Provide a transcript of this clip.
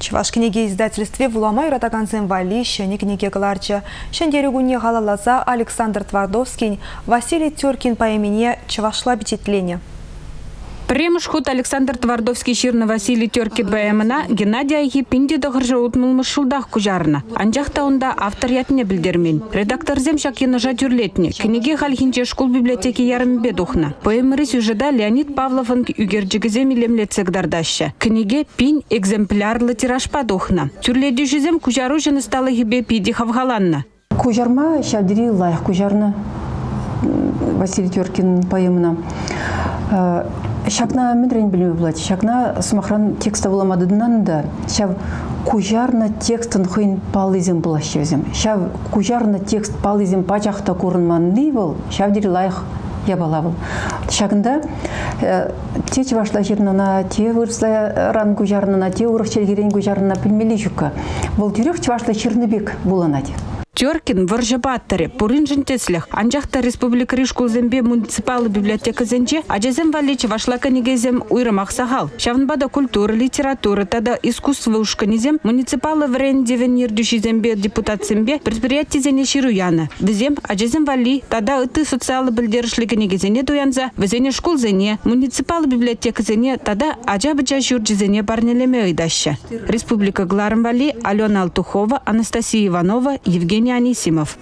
Чуваш книги издательстве вулама юратаганзен вали, шәне книге кыларчы. Шәндерегуне галалаза Александр Твардовский, Василий Тюркин по имени Чувашла бечетлене. Премыш Александр Твардовский ширны Василий Терки БМна Геннадий Айхи пинди дығыржы утмылмыш шылдақ күжарына. Анжақ таунда автор ятне білдермен. Редактор земшак енажа тюрлетне. Книге халхинче школ библиотеки ярымбе духна. Поэмірі сюжеда Леонид Павловын үгерджігізем илемлетсек дардашы. Книге пин экземплярлы тиражпа духна. Тюрледи жүзем күжару жыны сталы хибе пиди хавгаланна. Кужарма шавдири лайық кужарны Василий Теркин поэмына. Шакна мидрен білмей болады. Шакна сумахран текста буламадыдынан да шав кужарна текстын хыйн палызем булашевзем. Шав кужарна текст палызем пачахта курынманды бол, шавдири лайық ябала был. Шагында те башла жернана, те вырсла ран кужарнана, те урых челгерен кужарнана білмелі жүкка. Бұл тюрек черныбек буланады. Теркин варжабаттары пурын жинтеслях. Анжақта республика Ришкулзембе муниципалы библиотека зенче, ажазем валичи вашла канигезем уйрамах сахал. Шавнбада культура, литература, тада искусство ушканизем, муниципалы врен девен зембе депутат зембе, предприятие зене шируяна. Везем ажазем вали, тада ыты социалы білдерішлі канигезене дуянза, везене школ зене, муниципалы библиотека зене, тада ажабыча журджи зене барнелеме. Республика Гларым вали, Алена Алтухова, Анастасия Иванова, Евгений Anisimov.